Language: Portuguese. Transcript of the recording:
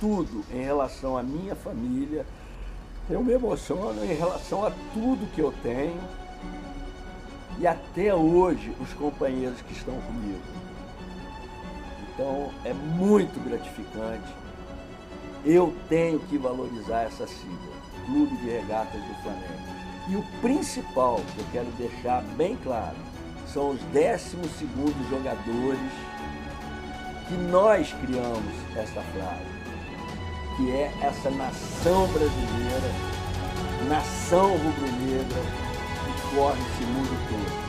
tudo em relação à minha família, eu me emociono em relação a tudo que eu tenho e até hoje os companheiros que estão comigo. Então é muito gratificante. Eu tenho que valorizar essa sigla, Clube de Regatas do Flamengo. E o principal que eu quero deixar bem claro são os 12 jogadores que nós criamos essa frase, que é essa nação brasileira, nação rubro-negra, que corre esse mundo todo.